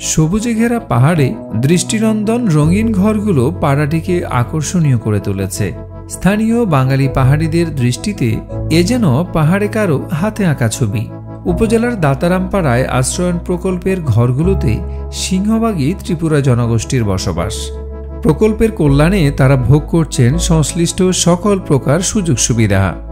সবুজে ঘেরা পাহাড়ে দৃষ্টিনন্দন রঙিন ঘরগুলো পাড়াটিকে আকর্ষণীয় করে তুলেছে। স্থানীয় বাঙালি পাহাড়িদের দৃষ্টিতে এ যেন পাহাড়ে কারও হাতে আঁকা ছবি। উপজেলার দাতারামপাড়ায় আশ্রয়ন প্রকল্পের ঘরগুলোতে সিংহভাগই ত্রিপুরা জনগোষ্ঠীর বসবাস। প্রকল্পের কল্যাণে তারা ভোগ করছেন সংশ্লিষ্ট সকল প্রকার সুযোগ সুবিধা।